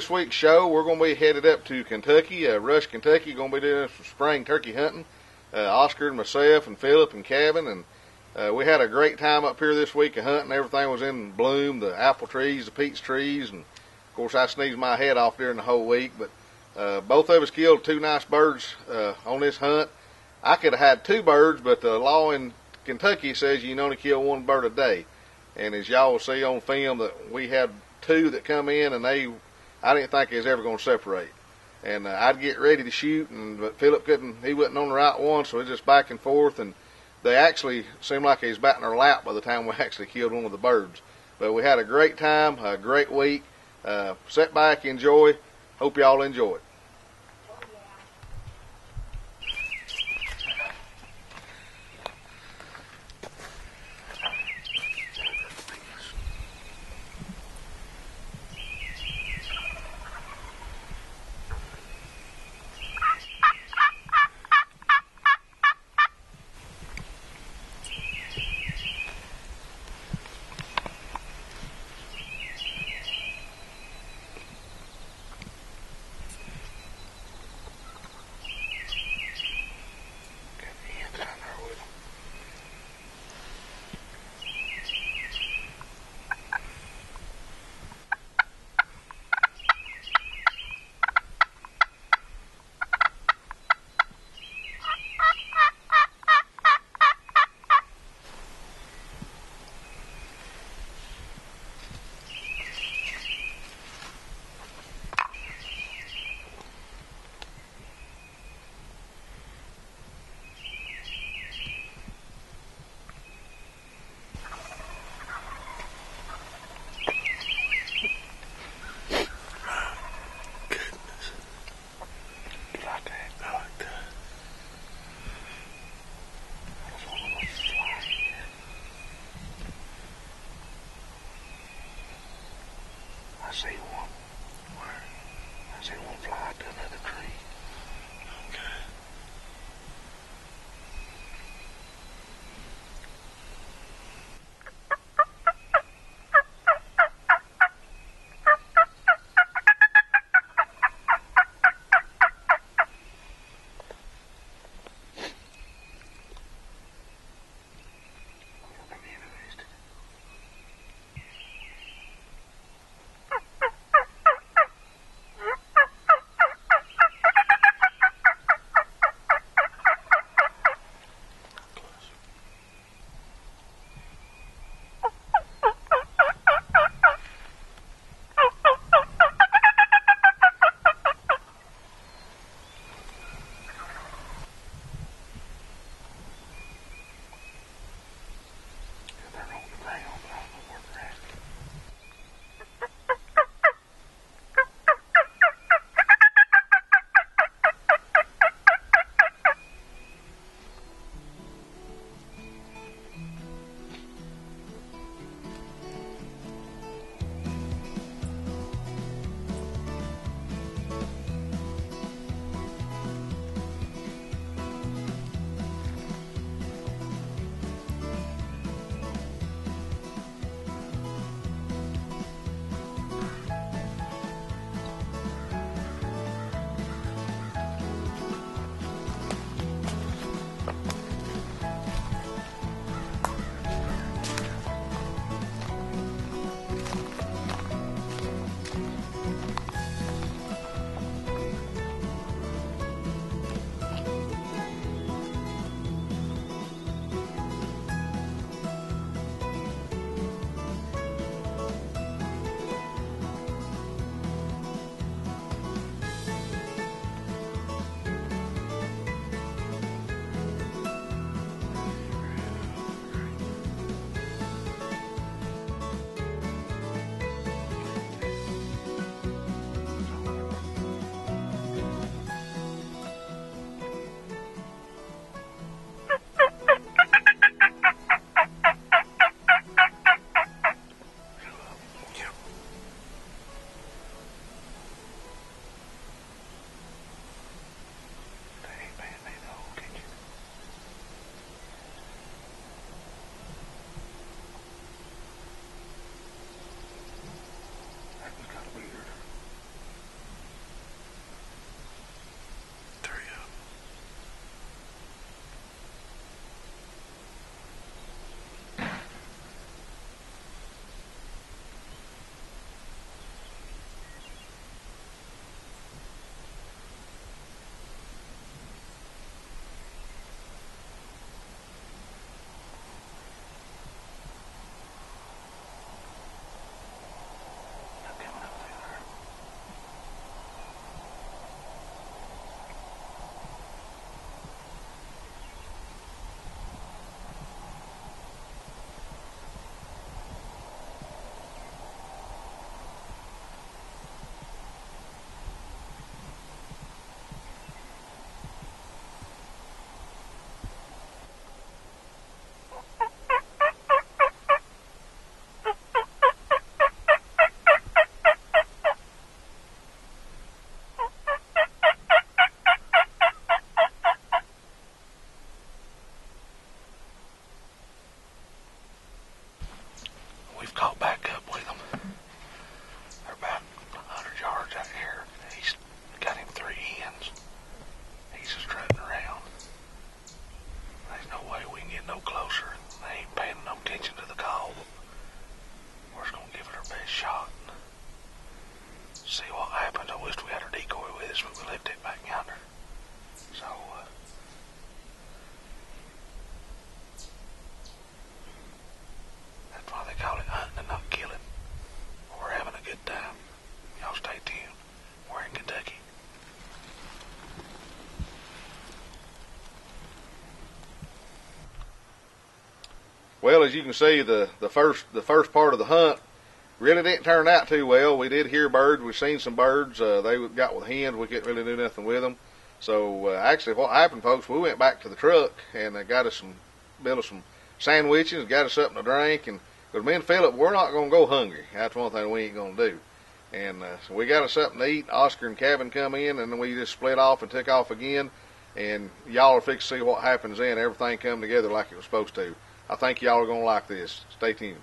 this week's show. We're going to be headed up to Kentucky, uh, Rush, Kentucky. Going to be doing some spring turkey hunting. Uh, Oscar and myself and Philip and Kevin and uh, we had a great time up here this week of hunting. Everything was in bloom, the apple trees, the peach trees, and of course I sneezed my head off during the whole week. But uh, both of us killed two nice birds uh, on this hunt. I could have had two birds, but the law in Kentucky says you can only kill one bird a day. And as y'all will see on film, that we had two that come in, and they, I didn't think they was ever going to separate. And uh, I'd get ready to shoot, and but Philip couldn't. He wasn't on the right one, so it just back and forth. And they actually seemed like he was batting our lap by the time we actually killed one of the birds. But we had a great time, a great week. Uh, sit back, enjoy. Hope y'all enjoy it. As you can see, the the first the first part of the hunt really didn't turn out too well. We did hear birds. We've seen some birds. Uh, they got with hens. We couldn't really do nothing with them. So uh, actually, what happened, folks? We went back to the truck and uh, got us some, built us some sandwiches, got us something to drink, and because me and Philip, we're not going to go hungry. That's one thing we ain't going to do. And uh, so we got us something to eat. Oscar and Kevin come in, and then we just split off and took off again. And y'all are fixing to see what happens then. Everything come together like it was supposed to. I think y'all are going to like this. Stay tuned.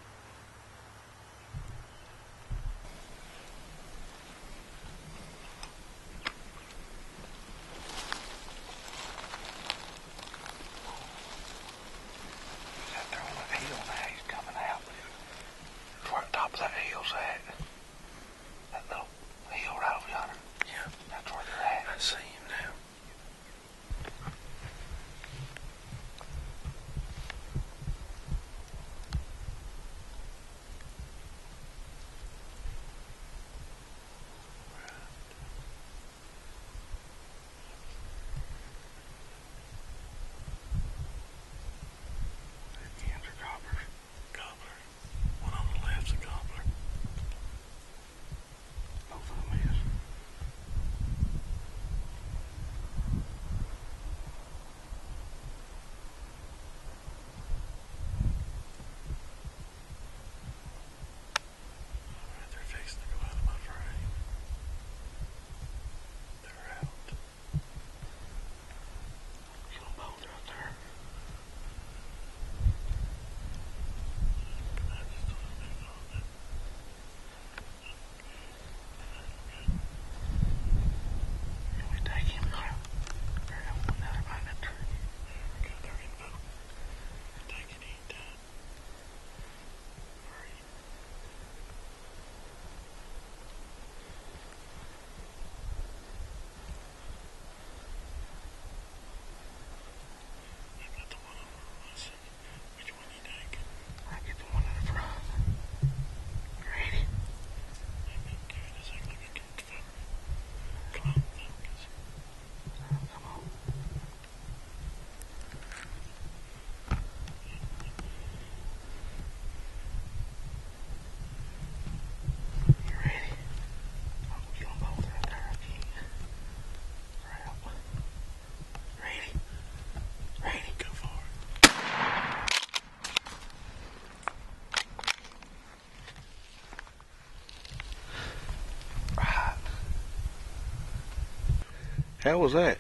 How was that?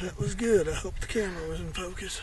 That was good. I hope the camera was in focus.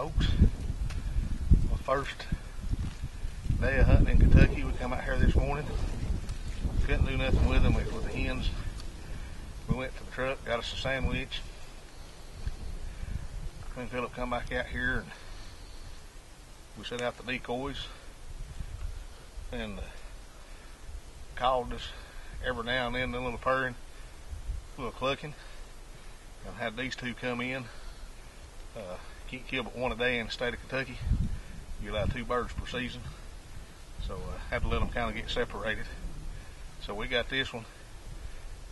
Folks. My first day of hunting in Kentucky. We come out here this morning. Couldn't do nothing with them with the hens. We went to the truck, got us a sandwich. Me Philip come back out here and we set out the decoys and uh, called us every now and then a little purring, a little clucking, and had these two come in. Uh, can't kill but one a day in the state of Kentucky. You allow two birds per season, so uh, had to let them kind of get separated. So we got this one,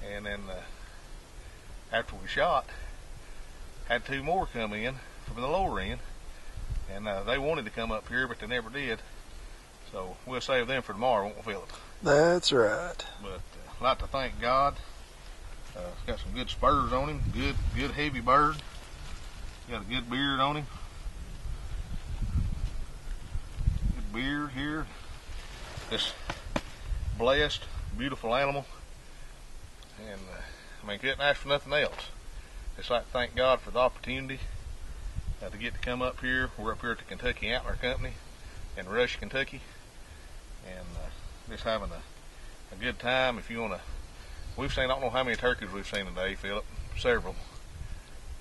and then uh, after we shot, had two more come in from the lower end, and uh, they wanted to come up here, but they never did. So we'll save them for tomorrow, won't we, Philip? That's right. But uh, I'd like to thank God. Uh, he's got some good spurs on him. Good, good heavy bird. Got a good beard on him. Good beard here. This blessed, beautiful animal. And uh, I mean, couldn't ask for nothing else. Just like thank God for the opportunity uh, to get to come up here. We're up here at the Kentucky Antler Company in Rush, Kentucky, and uh, just having a, a good time. If you want to, we've seen I don't know how many turkeys we've seen today, Philip. Several,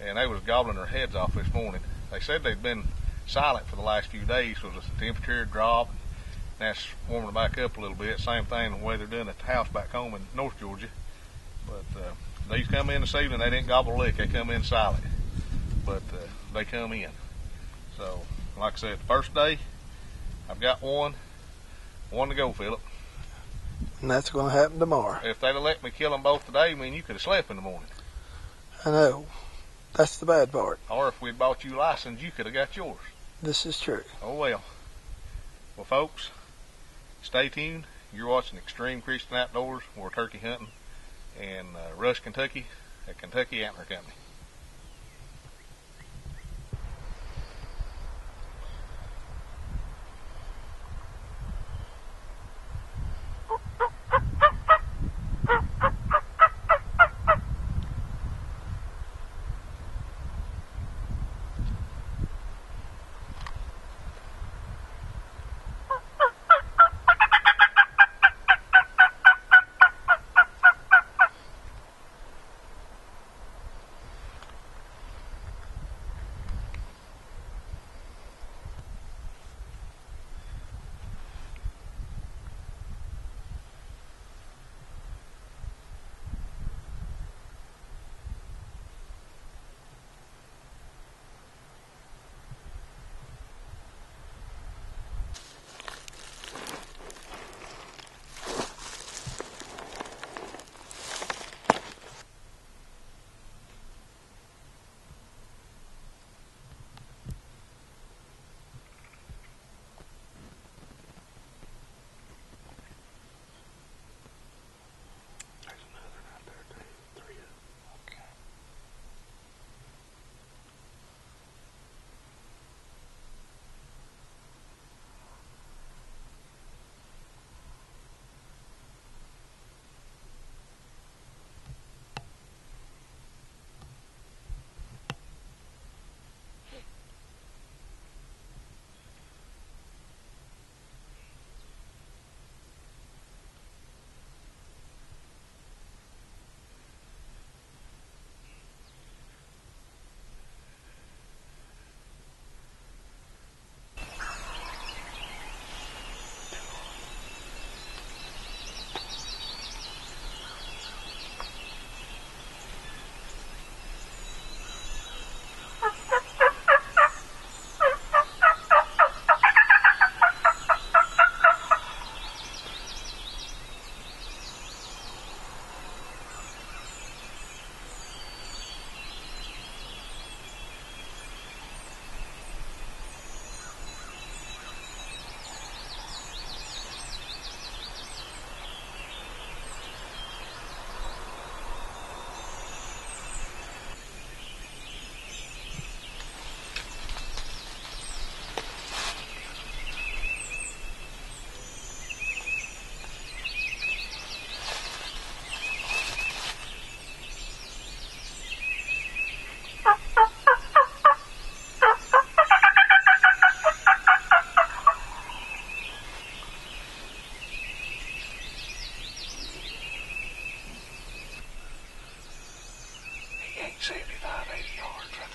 and they was gobbling their heads off this morning. They said they'd been silent for the last few days because the temperature dropped. Now it's warming back up a little bit. Same thing the way they're doing at the house back home in North Georgia. But uh, these come in this evening. They didn't gobble a lick. They come in silent, but uh, they come in. So, like I said, first day, I've got one, one to go, Philip. And that's going to happen tomorrow. If they'd have let me kill them both today, I mean, you could have slept in the morning. I know. That's the bad part. Or if we'd bought you a license, you could have got yours. This is true. Oh well. Well, folks, stay tuned. You're watching Extreme Christian Outdoors. We're turkey hunting in uh, Rush, Kentucky, at Kentucky Antler Company. 75, 80 yards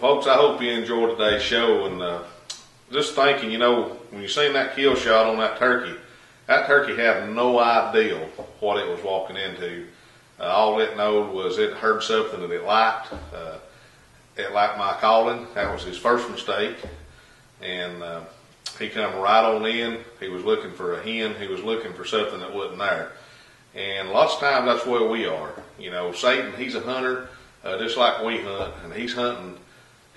Well, folks, I hope you enjoyed today's show and uh, just thinking, you know, when you seen that kill shot on that turkey, that turkey had no idea what it was walking into. Uh, all it knowed was it heard something that it liked. Uh, it liked my calling. That was his first mistake. And uh, he come right on in. He was looking for a hen. He was looking for something that wasn't there. And lots of times that's where we are. You know, Satan, he's a hunter, uh, just like we hunt, and he's hunting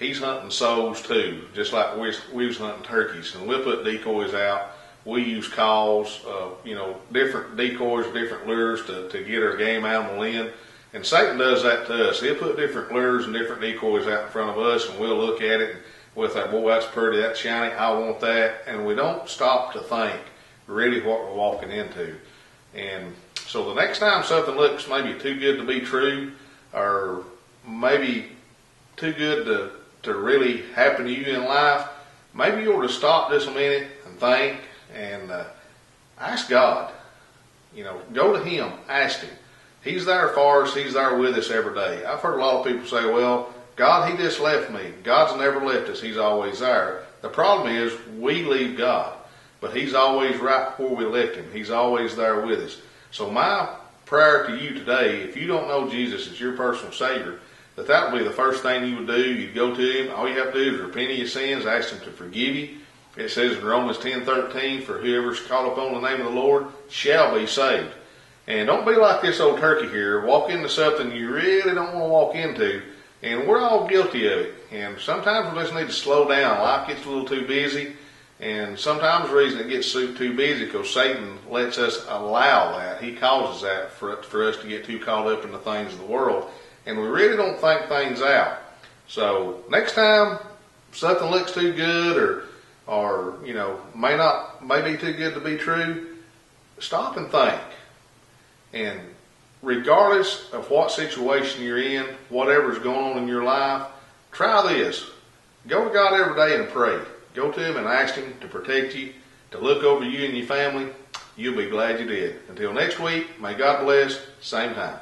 he's hunting souls too, just like we, we was hunting turkeys. And we'll put decoys out. We use calls, uh, you know, different decoys, different lures to, to get our game animal in. And Satan does that to us. He'll put different lures and different decoys out in front of us, and we'll look at it and we'll think, boy, that's pretty, that's shiny, I want that. And we don't stop to think really what we're walking into. And so the next time something looks maybe too good to be true, or maybe too good to to really happen to you in life, maybe you ought to stop just a minute and think and uh, ask God. You know, go to Him, ask Him. He's there for us. He's there with us every day. I've heard a lot of people say, well, God, He just left me. God's never left us. He's always there. The problem is we leave God, but He's always right where we left Him. He's always there with us. So my prayer to you today, if you don't know Jesus as your personal Savior, that that would be the first thing you would do. You'd go to him. All you have to do is repent of your sins, ask him to forgive you. It says in Romans ten thirteen, for whoever's called upon the name of the Lord shall be saved. And don't be like this old turkey here. Walk into something you really don't want to walk into. And we're all guilty of it. And sometimes we just need to slow down. Life gets a little too busy. And sometimes the reason it gets too busy because Satan lets us allow that. He causes that for, for us to get too caught up in the things of the world and we really don't think things out. So next time something looks too good or or you know may not may be too good to be true, stop and think. And regardless of what situation you're in, whatever's going on in your life, try this. Go to God every day and pray. Go to Him and ask Him to protect you, to look over you and your family. You'll be glad you did. Until next week, may God bless. Same time.